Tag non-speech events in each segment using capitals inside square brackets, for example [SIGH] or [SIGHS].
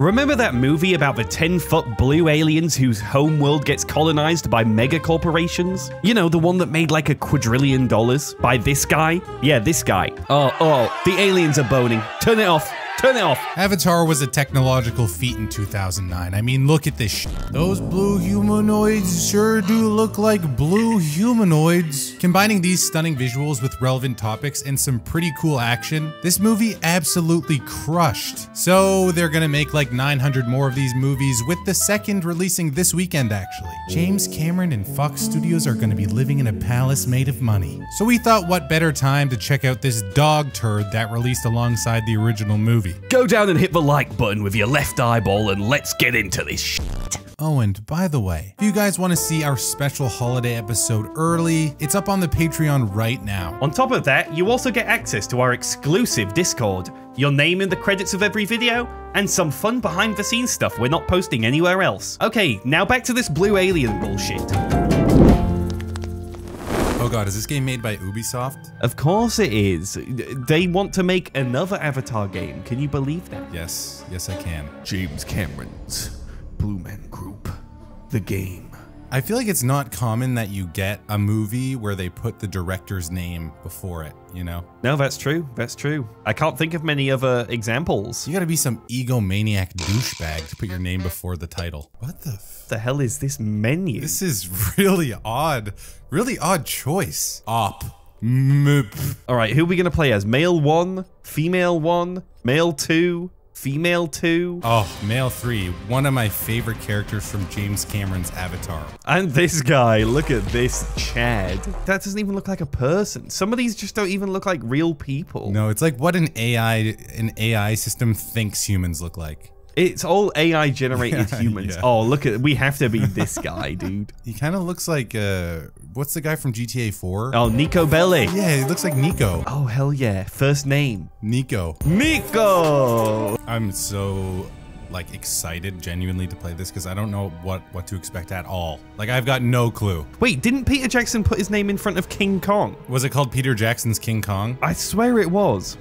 Remember that movie about the 10 foot blue aliens whose home world gets colonized by mega corporations? You know, the one that made like a quadrillion dollars by this guy? Yeah, this guy. Oh, oh, the aliens are boning. Turn it off. Avatar was a technological feat in 2009. I mean, look at this Those blue humanoids sure do look like blue humanoids. Combining these stunning visuals with relevant topics and some pretty cool action, this movie absolutely crushed. So they're gonna make like 900 more of these movies with the second releasing this weekend actually. James Cameron and Fox Studios are gonna be living in a palace made of money. So we thought what better time to check out this dog turd that released alongside the original movie. Go down and hit the like button with your left eyeball and let's get into this shit. Oh, and by the way, if you guys want to see our special holiday episode early, it's up on the Patreon right now. On top of that, you also get access to our exclusive Discord, your name in the credits of every video, and some fun behind the scenes stuff we're not posting anywhere else. Okay, now back to this blue alien bullshit. Oh god, is this game made by Ubisoft? Of course it is. They want to make another Avatar game. Can you believe that? Yes, yes I can. James Cameron's Blue Man Group. The game. I feel like it's not common that you get a movie where they put the director's name before it, you know? No, that's true. That's true. I can't think of many other examples. You gotta be some egomaniac douchebag to put your name before the title. What the the hell is this menu? This is really odd. Really odd choice. Op. All right, who are we going to play as? Male 1, female 1, male 2, female 2. Oh, male 3. One of my favorite characters from James Cameron's Avatar. And this guy, look at this Chad. That doesn't even look like a person. Some of these just don't even look like real people. No, it's like what an AI an AI system thinks humans look like. It's all AI generated [LAUGHS] yeah, humans. Yeah. Oh, look at we have to be this guy, dude. He kind of looks like uh what's the guy from GTA 4? Oh, Niko Bellic. Yeah, he looks like Nico. Oh, hell yeah. First name. Nico. Nico. I'm so like excited genuinely to play this because I don't know what what to expect at all. Like I've got no clue. Wait, didn't Peter Jackson put his name in front of King Kong? Was it called Peter Jackson's King Kong? I swear it was.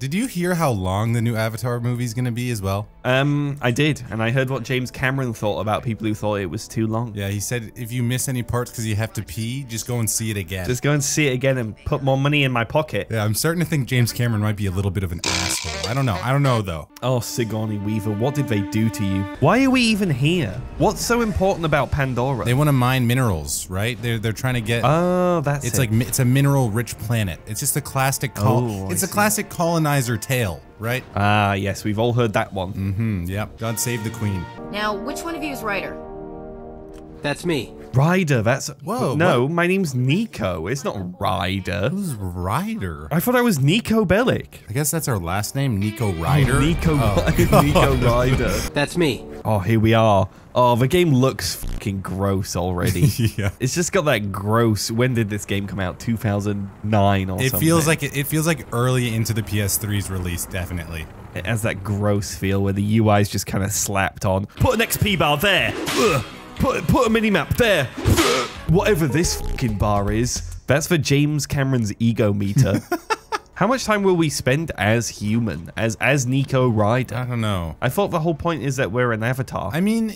Did you hear how long the new Avatar movie is going to be as well? Um, I did, and I heard what James Cameron thought about people who thought it was too long. Yeah, he said if you miss any parts because you have to pee, just go and see it again. Just go and see it again and put more money in my pocket. Yeah, I'm starting to think James Cameron might be a little bit of an asshole. I don't know. I don't know though. Oh, Sigourney Weaver, what did they do to you? Why are we even here? What's so important about Pandora? They want to mine minerals, right? They're they're trying to get. Oh, that's it's it. like it's a mineral rich planet. It's just a classic. Col Oh, it's a see. classic colonizer tale, right? Ah, yes, we've all heard that one. Mm-hmm. Yep. God save the queen. Now, which one of you is Ryder? That's me. Ryder, that's Whoa, No, my name's Nico. It's not Ryder. Who's Ryder? I thought I was Niko Bellic. I guess that's our last name, Nico Ryder. Oh, Nico, Oh, [LAUGHS] Nico Ryder. That's me. Oh, here we are. Oh, the game looks fucking gross already. [LAUGHS] yeah. It's just got that gross. When did this game come out? 2009 or It something. feels like it, it feels like early into the PS3's release, definitely. it has that gross feel where the UI is just kind of slapped on. Put an XP bar there. Ugh. Put put a mini map there. Whatever this fucking bar is, that's for James Cameron's ego meter. [LAUGHS] How much time will we spend as human, as as Nico Ryder. I don't know. I thought the whole point is that we're an avatar. I mean,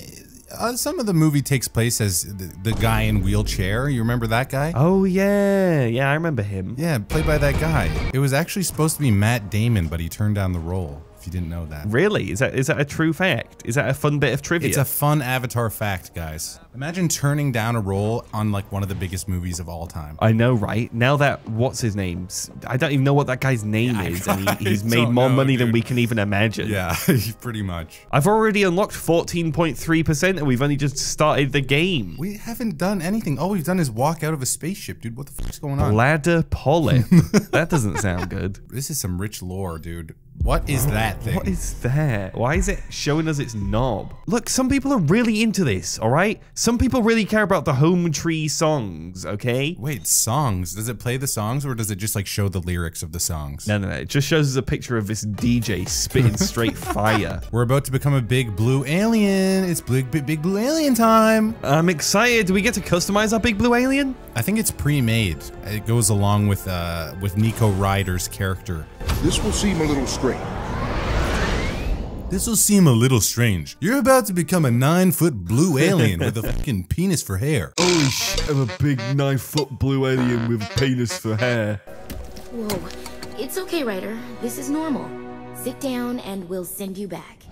uh, some of the movie takes place as the, the guy in wheelchair. You remember that guy? oh yeah, yeah, I remember him. Yeah, played by that guy. It was actually supposed to be Matt Damon, but he turned down the role. If you didn't know that. Really? Is that is that a true fact? Is that a fun bit of trivia? It's a fun Avatar fact, guys. Imagine turning down a role on like one of the biggest movies of all time. I know, right? Now that what's his name? I don't even know what that guy's name I- is, and [LAUGHS] he, he's made more know, money than we can even imagine. Yeah, [LAUGHS] pretty much. I've already unlocked 14.3%, and we've only just started the game. We haven't done anything. All we've done is walk out of a spaceship, dude. What the fuck's going on? Ladder polyp. [LAUGHS] that doesn't sound good. This is some rich lore, dude. What is that thing? What is that? Why is it showing us its knob? Look, some people are really into this, all right? Some people really care about the home tree songs, okay? Wait, songs. Does it play the songs or does it just like show the lyrics of the songs? No, no, no. It just shows us a picture of this DJ spitting [LAUGHS] straight fire. We're about to become a big blue alien. It's big, big, big blue alien time. I'm excited. Do we get to customize our big blue alien? I think it's pre-made. It goes along with uh with Nico Ryder's character. This will seem a little strange. This will seem a little strange. You're about to become a nine foot blue [LAUGHS] alien with a fucking penis for hair. Holy shit, I'm a big nine foot blue alien with a penis for hair. Whoa. It's okay, Ryder. This is normal. Sit down and we'll send you back.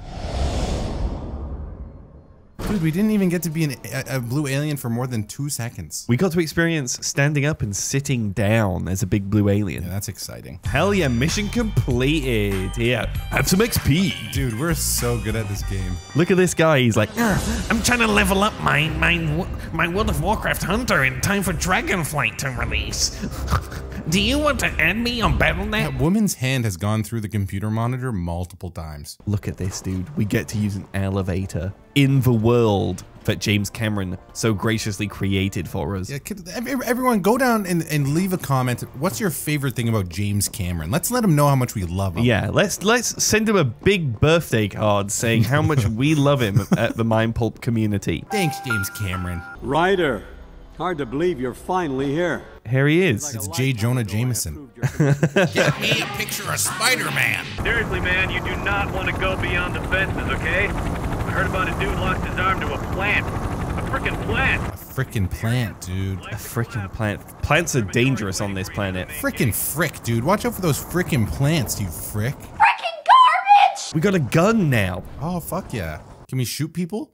Dude, we didn't even get to be an, a, a blue alien for more than two seconds. We got to experience standing up and sitting down as a big blue alien. Yeah, that's exciting. Hell yeah, mission completed. Here, have some XP. Dude, we're so good at this game. Look at this guy. He's like, ah, I'm trying to level up my my my World of Warcraft hunter in time for Dragonflight to release. [LAUGHS] Do you want to add me on BattleNet? That woman's hand has gone through the computer monitor multiple times. look at this, dude. We get to use an elevator in the world that James Cameron so graciously created for us. Yeah, could, everyone go down and, and leave a comment. What's your favorite thing about James Cameron? Let's let him know how much we love him. Yeah, let's let's send him a big birthday card saying how much we [LAUGHS] love him at the Mind Pulp community. Thanks, James Cameron. Ryder, hard to believe you're finally here. Here he is. It's J. Jonah Jameson. [LAUGHS] Get me a picture of Spider-Man. Seriously, man, you do not want to go beyond the fences, okay? I heard about a dude lost his arm to a plant. A freaking plant. A frickin' plant, dude. A freaking plant. Plants are dangerous on this planet. Frickin' frick, dude. Watch out for those frickin' plants, you frick. Freaking garbage! We got a gun now. Oh, fuck yeah. Can we shoot people?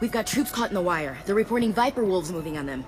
We've got troops caught in the wire. They're reporting Viper wolves moving on them.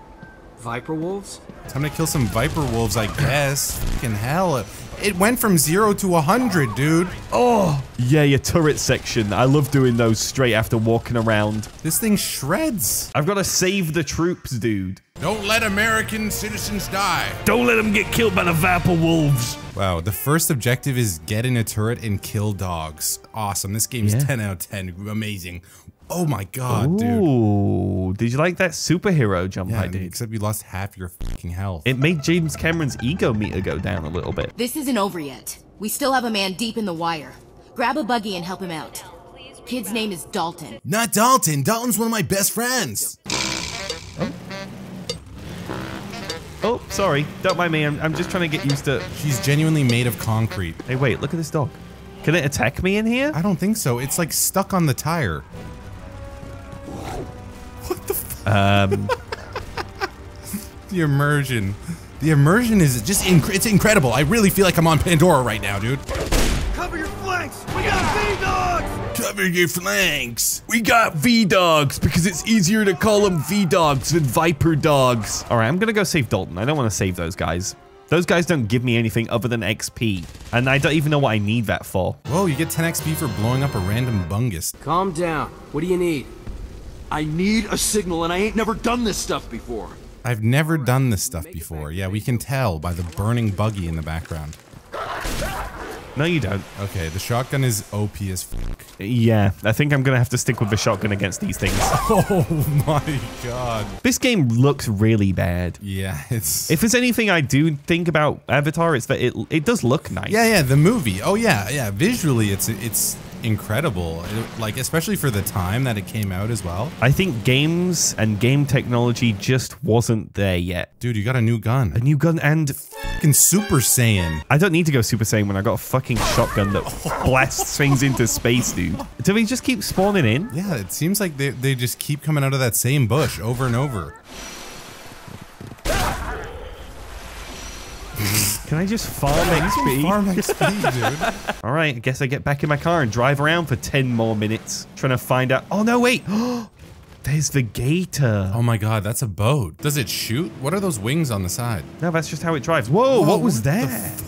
Viper wolves? Time to kill some viper wolves, I guess. Fucking hell. It went from zero to a hundred, dude. Oh, yeah, your turret section. I love doing those straight after walking around. This thing shreds. I've got to save the troops, dude. Don't let American citizens die. Don't let them get killed by the Viper Wolves. Wow, the first objective is get in a turret and kill dogs. Awesome. This game's Yeah. 10 out of 10. Amazing. Oh my god, dude. Did you like that superhero jump Yeah, I did? except you lost half your fucking health. It made James Cameron's ego meter go down a little bit. This isn't over yet. We still have a man deep in the wire. Grab a buggy and help him out. Kid's name is Dalton. Not Dalton. Dalton's one of my best friends. Oh, oh sorry. Don't mind me. I'm, I'm just trying to get used to. She's genuinely made of concrete. Hey, wait. Look at this dog. Can it attack me in here? I don't think so. It's like stuck on the tire. Um, The immersion. The immersion is just inc- it's incredible. I really feel like I'm on Pandora right now, dude. Cover your flanks! We got V-Dogs! Cover your flanks. we got V dogs because it's easier to call them V dogs than Viper dogs. All right, I'm gonna go save Dalton. I don't want to save those guys. Those guys don't give me anything other than XP, and I don't even know what I need that for. Whoa, you get 10 XP for blowing up a random bungus. Calm down. What do you need? I need a signal, and I ain't never done this stuff before. I've never done this stuff before. Yeah, we can tell by the burning buggy in the background. No, you don't. Okay, the shotgun is OP as fuck. Yeah, I think I'm gonna have to stick with the shotgun against these things. [LAUGHS] Oh my god. this game looks really bad. Yeah, it's If there's anything I do think about Avatar, it's that it it does look nice. Yeah, yeah, the movie. Oh yeah, yeah. Visually, it's it's incredible. It- like especially for the time that it came out as well. I think games and game technology just wasn't there yet. Dude, you got a new gun. A new gun and Fucking Super Saiyan. I don't need to go Super Saiyan when I got a fucking shotgun that [LAUGHS] blasts things into space, dude. Do they just keep spawning in? Yeah, it seems like they, they just keep coming out of that same bush over and over. Can I just farm XP? Farm XP, [LAUGHS] dude. All right, I guess I get back in my car and drive around for 10 more minutes trying to find out. Oh, no, wait. [GASPS] There's the gator. Oh my god, that's a boat. Does it shoot? What are those wings on the side? No, that's just how it drives. Whoa, Whoa, what was that?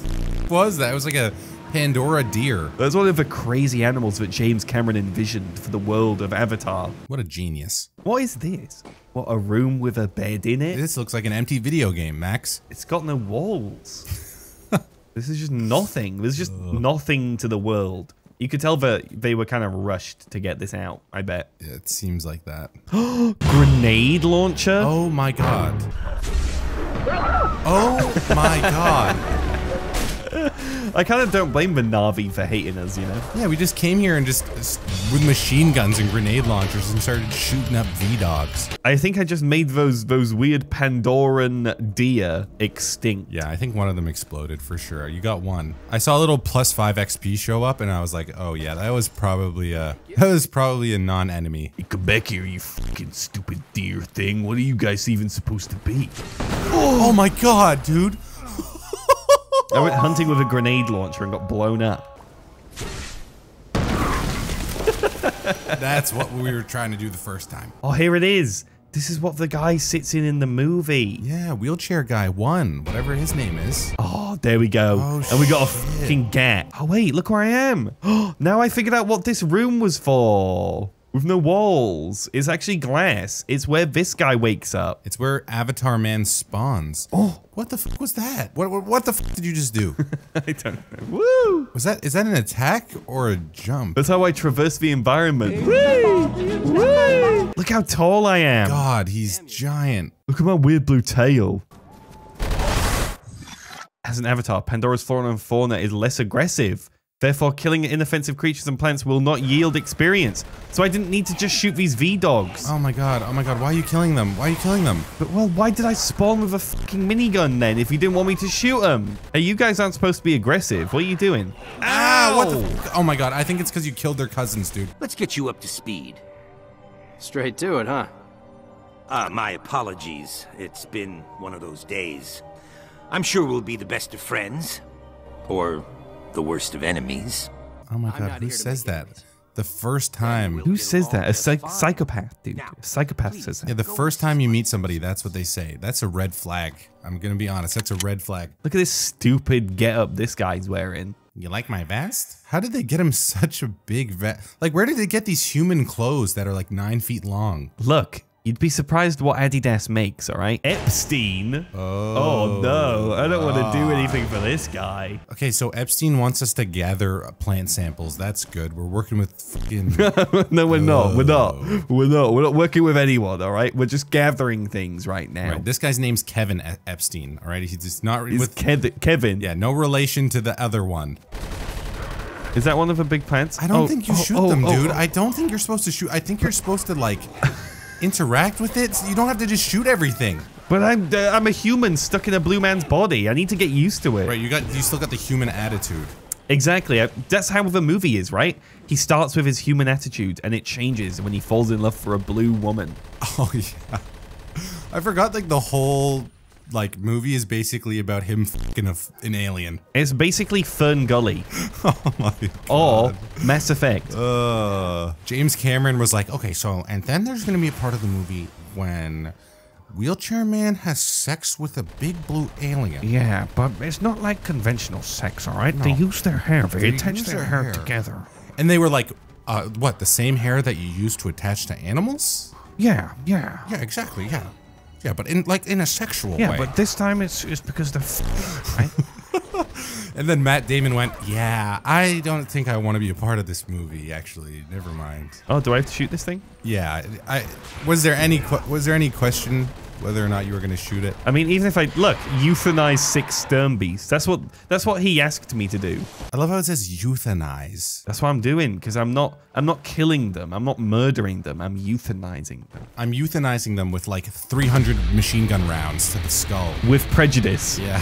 What was that? It was like a Pandora deer. That's one of the crazy animals that James Cameron envisioned for the world of Avatar. What a genius. What is this? What, a room with a bed in it? This looks like an empty video game, Max. It's got no walls. [LAUGHS] this is just nothing. There's just nothing to the world. You could tell that they were kind of rushed to get this out, I bet. Yeah, it seems like that. [GASPS] Grenade launcher? Oh my god. Oh my god. I kind of don't blame the Na'vi for hating us, you know? Yeah, we just came here and just, with machine guns and grenade launchers and started shooting up V-Dogs. I think I just made those those weird Pandoran deer extinct. Yeah, I think one of them exploded for sure. You got one. I saw a little plus five XP show up and I was like, oh yeah, that was probably a, that was probably a non-enemy. Hey, come back here, you fucking stupid deer thing. What are you guys even supposed to be? Oh my god, dude. I went hunting with a grenade launcher and got blown up. [LAUGHS] That's what we were trying to do the first time. Oh, here it is. This is what the guy sits in in the movie. Yeah, wheelchair guy one, whatever his name is. Oh, there we go. Oh, and we got a fucking gat. Oh, wait, look where I am. [GASPS] now I figured out what this room was for. With no walls. It's actually glass. It's where this guy wakes up. It's where Avatar Man spawns. Oh, what the fuck was that? What what, what the fuck did you just do? [LAUGHS] I don't know. Woo! was that is that an attack or a jump? That's how I traverse the environment. Woo! Woo! Look how tall I am. God, he's giant. Look at my weird blue tail. As an avatar, Pandora's flora and fauna is less aggressive. Therefore, killing inoffensive creatures and plants will not yield experience. So I didn't need to just shoot these V-Dogs. Oh my god, oh my god, why are you killing them? Why are you killing them? But, well, why did I spawn with a fucking minigun then if you didn't want me to shoot them? Hey, you guys aren't supposed to be aggressive. What are you doing? Ah, what the fuck? Oh my god, I think it's because you killed their cousins, dude. Let's get you up to speed. Straight to it, huh? Ah, my apologies. It's been one of those days. I'm sure we'll be the best of friends. Or the worst of enemies. Oh my god, who says make that? The first time. Who says that? A psych psychopath, dude. A psychopath says Yeah, that. the first time you meet somebody, that's what they say. That's a red flag. I'm gonna be honest, that's a red flag. Look at this stupid getup this guy's wearing. You like my vest? How did they get him [LAUGHS] such a big vest? Like, where did they get these human clothes that are like nine feet long? Look, you'd be surprised what Adidas makes, all right? Epstein. Oh, oh no, I don't want to do ah. anything for this guy. Okay, so Epstein wants us to gather plant samples. That's good. We're working with fucking. [LAUGHS] no, we're not. We're not. We're not. We're not working with anyone, all right? We're just gathering things right now. Right, this guy's name's Kevin E- Epstein. All right, he's just not Is with. Kev- Kevin. Yeah, no relation to the other one. Is that one of the big plants? I don't Oh, think you oh, shoot oh, them, oh, oh. dude. oh. I don't think you're supposed to shoot. I think you're supposed to like [LAUGHS] interact with it. You don't have to just shoot everything. But I'm uh, I'm a human stuck in a blue man's body. I need to get used to it. Right, you got you still got the human attitude. Exactly. I- That's how the movie is, right? He starts with his human attitude, and it changes when he falls in love for a blue woman. [LAUGHS] Oh yeah. I forgot like the whole like movie is basically about him fucking a f an alien. It's basically FernGully [LAUGHS] Oh my god. or Mass Effect. Uh, James Cameron was like, okay, so, and then there's gonna be a part of the movie when Wheelchair Man has sex with a big blue alien. Yeah, but it's not like conventional sex, all right? They use their hair. They, They attach their, their hair, hair. together. And they were like, uh, what, the same hair that you use to attach to animals? Yeah, yeah. Yeah, exactly, yeah. Yeah, but in like in a sexual Yeah, way. but this time it's it's because they're right? [LAUGHS] [LAUGHS] and then Matt Damon went, yeah, I don't think I want to be a part of this movie, actually. Never mind. Oh, do I have to shoot this thing? Yeah, I was there any was there any question whether or not you were going to shoot it? I mean, even if I look, euthanize six sturmbeests. That's what that's what he asked me to do. I love how it says euthanize. That's what I'm doing because I'm not I'm not killing them. I'm not murdering them. I'm euthanizing them I'm euthanizing them with like 300 machine gun rounds to the skull. with prejudice. Yeah.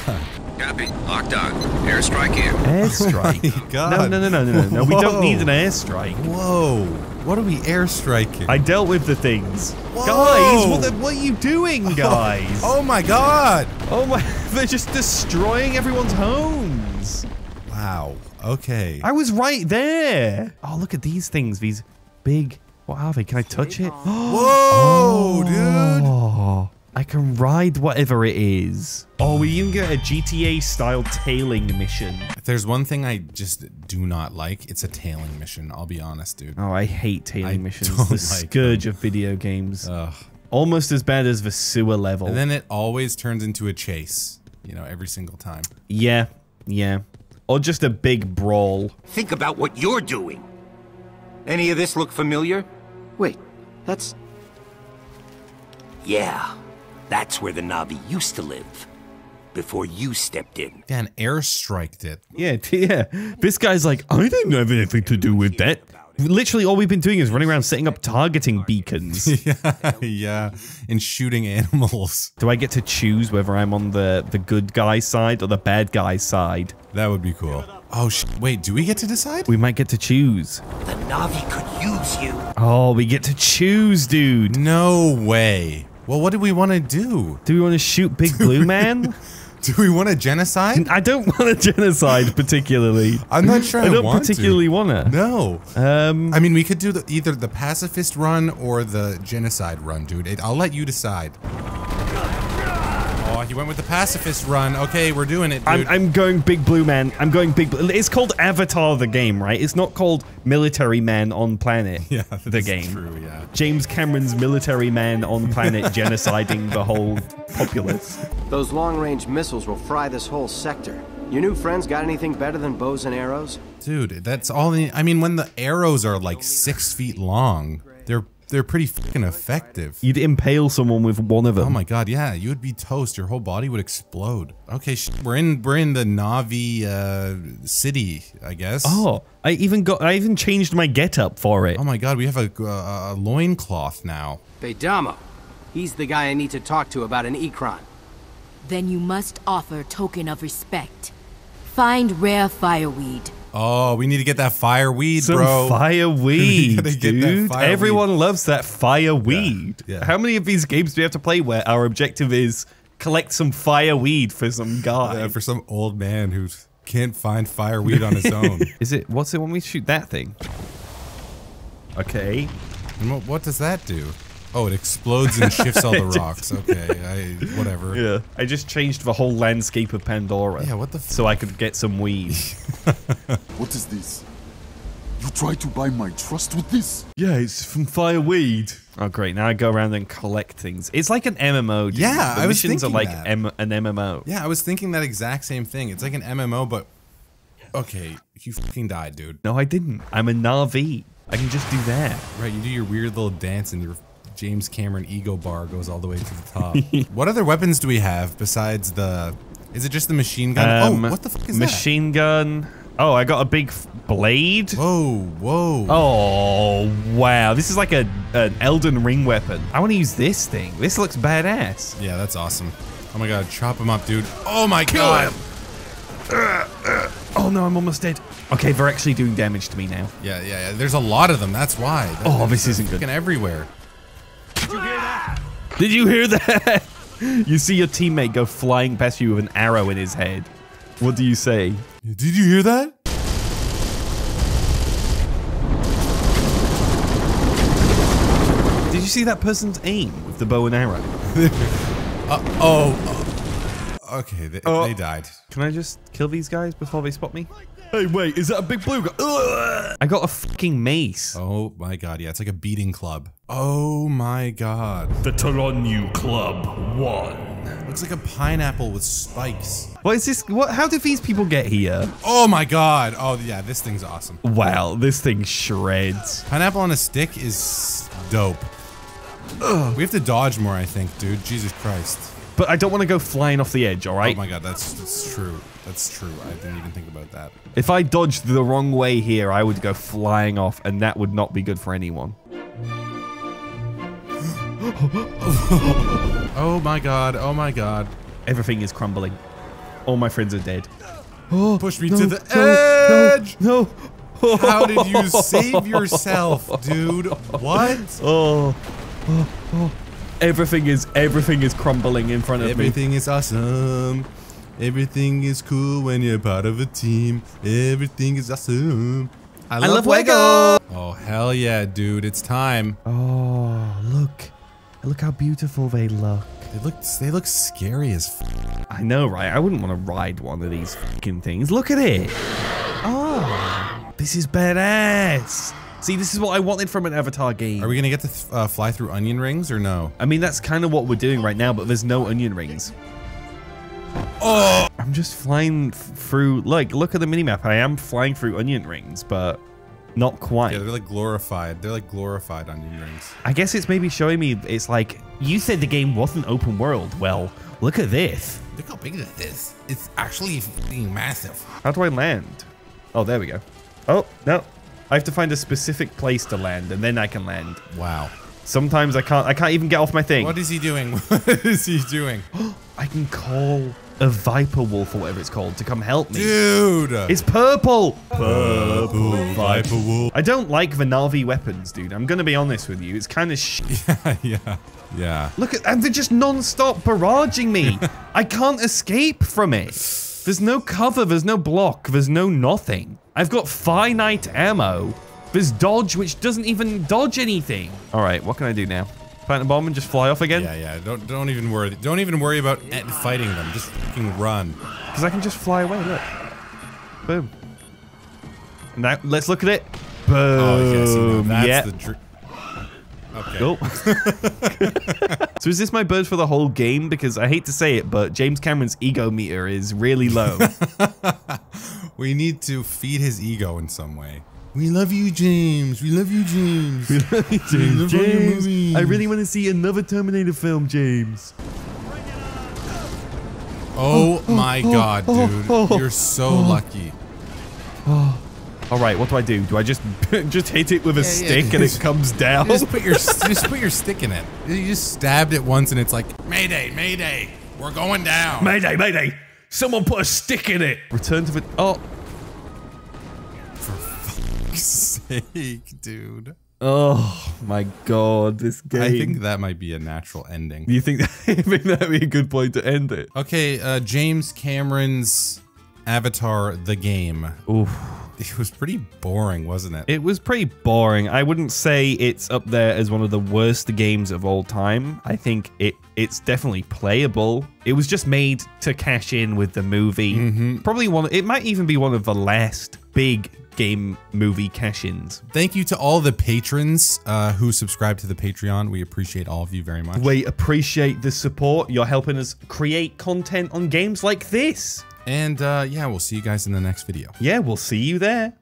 Copy. Locked on. Airstrike here. Airstrike. [LAUGHS] Oh my God. No, no, no, no, no, no, no. We don't need an Whoa. airstrike. Whoa. What are we airstriking? I dealt with the things. Whoa. Guys, what, the, what are you doing, [LAUGHS] oh, guys? Oh my god. Oh my, [LAUGHS] they're just destroying everyone's homes. Wow. Okay. I was right there. Oh, look at these things. These big, what are they? Can I touch it? [GASPS] Whoa, dude. Oh. I can ride whatever it is. Oh, we even get a GTA style tailing mission. If there's one thing I just do not like, it's a tailing mission. I'll be honest, dude. Oh, I hate tailing I missions. don't The like scourge of video games. Ugh. Almost as bad as the sewer level. And then it always turns into a chase, you know, every single time. yeah, yeah. Or just a big brawl. Think about what you're doing. Any of this look familiar? Wait, that's. Yeah, that's where the Na'vi used to live. before you stepped in. Dan airstriked it. Yeah, [LAUGHS] yeah. This guy's like, I didn't have anything to do with that. Literally, all we've been doing is running around setting up targeting beacons. [LAUGHS] yeah, yeah, and shooting animals. [LAUGHS] Do I get to choose whether I'm on the the good guy side or the bad guy side? That would be cool. Oh, sh wait, do we get to decide? We might get to choose. The Na'vi could use you. Oh, we get to choose, dude. No way. Well, what do we want to do? Do we want to shoot Big Blue Man? [LAUGHS] Do we want a genocide? I don't [LAUGHS] want a genocide particularly. I'm not sure I, I don't want particularly to. want to. No. Um, I mean, we could do the, either the pacifist run or the genocide run, dude. It, I'll let you decide. He went with the pacifist run. Okay, we're doing it, dude. I'm, I'm going Big Blue Man. I'm going Big Blue. It's called Avatar the game, right? It's not called Military Man on Planet. [LAUGHS] yeah, the game. True, yeah. James Cameron's Military Man on Planet [LAUGHS] genociding the whole populace. Those long-range missiles will fry this whole sector. Your new friends got anything better than bows and arrows? Dude, that's all. The, I mean, when the arrows are like six feet long, they're they're pretty fucking effective. You'd impale someone with one of them. Oh my god, yeah, you would be toast. Your whole body would explode. Okay, sh- we're in we're in the Na'vi uh, city, I guess. Oh, I even got. I even changed my getup for it. Oh my god, we have a, a, a loincloth now. Beyda'amo. He's the guy I need to talk to about an ikran. Then you must offer token of respect. Find rare fireweed. Oh, we need to get that fire weed, Some bro. fire [LAUGHS] weed, gotta get that dude. fire Everyone weed. loves that fire weed. yeah. How many of these games do we have to play where our objective is collect some fire weed for some guy? Yeah, for some old man who can't find fire weed on his own. [LAUGHS] Is it? What's it when we shoot that thing? Okay. What, what does that do? Oh, it explodes and shifts all the [LAUGHS] rocks. Okay, I whatever. Yeah. I just changed the whole landscape of Pandora. Yeah, what the f- So I could get some weed. [LAUGHS] What is this? You try to buy my trust with this? yeah, it's from fireweed. Oh great! Now I go around and collect things. It's like an MMO. Dude. Yeah, the I was missions are like that. M- an MMO. Yeah, I was thinking that exact same thing. It's like an MMO, but okay, you fucking died, dude. No, I didn't. I'm a Na'vi. I can just do that. Right, you do your weird little dance and your James Cameron ego bar goes all the way to the top. [LAUGHS] what other weapons do we have besides the? Is it just the machine gun? Um, oh, what the fuck is that? machine gun. Oh, I got a big blade. that? Whoa, whoa. Oh wow! This is like a an Elden Ring weapon. I want to use this thing. This looks badass. Yeah, that's awesome. Oh my god, chop him up, dude. Oh my god. Oh no, I'm almost dead. Okay, they're actually doing damage to me now. Yeah, yeah, yeah. There's a lot of them. That's why. Oh, this isn't good. Everywhere. Did you hear that? [LAUGHS] you see your teammate go flying past you with an arrow in his head. What do you say? Did you hear that? Did you see that person's aim with the bow and arrow? [LAUGHS] Uh, oh. uh, okay, they, Oh. they died. Can I just kill these guys before they spot me? Hey, wait, is that a big blue guy? Ugh! I got a fucking mace. Oh my god, yeah, it's like a beating club. Oh my god. The Taranyu Club won. Looks like a pineapple with spikes. What is this? What? How did these people get here? Oh my god. Oh yeah, this thing's awesome. Wow, this thing shreds. Pineapple on a stick is dope. We have to dodge more, I think, dude. Jesus Christ. But I don't want to go flying off the edge, all right? Oh my god, that's that's true. That's true. I didn't even think about that. If I dodged the wrong way here, I would go flying off, and that would not be good for anyone. [LAUGHS] Oh my god. Oh my god. Everything is crumbling. All my friends are dead. [GASPS] Push me no, to the no, edge. No. no. [LAUGHS] How did you [LAUGHS] save yourself, dude? What? Oh. oh, oh. Everything is everything is crumbling in front of me. Everything is awesome. Everything is cool when you're part of a team. Everything is awesome. I love, love Lego. Oh hell yeah, dude! It's time. Oh, look. Look how beautiful they look. They look they look scary as. F- I know, right? I wouldn't want to ride one of these fucking things. Look at it. Oh, this is badass. See, this is what I wanted from an Avatar game. Are we gonna get to th- uh, fly through onion rings or no? I mean, that's kind of what we're doing right now, but there's no onion rings. Oh, I'm just flying f- through. Like, look at the minimap. I am flying through onion rings, but not quite. yeah, they're like glorified. They're like glorified onion rings. I guess it's maybe showing me it's like You said the game wasn't open world. Well, look at this. Look how big it is. It's actually fucking massive. How do I land? Oh, there we go. Oh, no. I have to find a specific place to land, and then I can land. Wow. Sometimes I can't I can't even get off my thing. What is he doing? [LAUGHS] What is he doing? [GASPS] I can call a viper wolf or whatever it's called to come help me. Dude! It's purple! Purple Viper Wolf. I don't like the Na'vi weapons, dude. I'm gonna be honest with you. It's kind of sh [LAUGHS] yeah. Yeah. Yeah. Look at and they're just non-stop barraging me. [LAUGHS] I can't escape from it. There's no cover, there's no block, there's no nothing. I've got finite ammo. There's dodge, which doesn't even dodge anything. All right, what can I do now? Plant a bomb and just fly off again? Yeah, yeah. Don't don't even worry. Don't even worry about fighting them. Just fucking run. Because I can just fly away. Look. Boom. Now let's look at it. Boom. Oh, yeah, see, now that's yeah. the dr- Okay. Cool. Oh. [LAUGHS] so is this my bird for the whole game? Because I hate to say it, but James Cameron's ego meter is really low. [LAUGHS] we need to feed his ego in some way. We love you, James. We love you, James. [LAUGHS] We love you, We James. love James. I really want to see another Terminator film, James. Oh, my oh, god, oh, dude. oh, You're so oh. lucky. [SIGHS] All right, what do I do? Do I just [LAUGHS] just hit it with a Yeah, yeah, stick and it comes down? Just put your [LAUGHS] just put your stick in it. You just stabbed it once and it's like Mayday, Mayday, we're going down. Mayday, mayday! Someone put a stick in it. Return to the. Oh, Sake, dude. oh my God! This game. I think that might be a natural ending. You think [LAUGHS] you think that'd be a good point to end it? Okay, uh, James Cameron's Avatar: The Game. Oof. It was pretty boring, wasn't it? It was pretty boring. I wouldn't say it's up there as one of the worst games of all time. I think it it's definitely playable. It was just made to cash in with the movie. Probably one. It might even be one of the last big game movie cash-ins. Thank you to all the patrons uh, who subscribe to the Patreon. We appreciate all of you very much. We appreciate the support. You're helping us create content on games like this. And uh, yeah, we'll see you guys in the next video. Yeah, we'll see you there.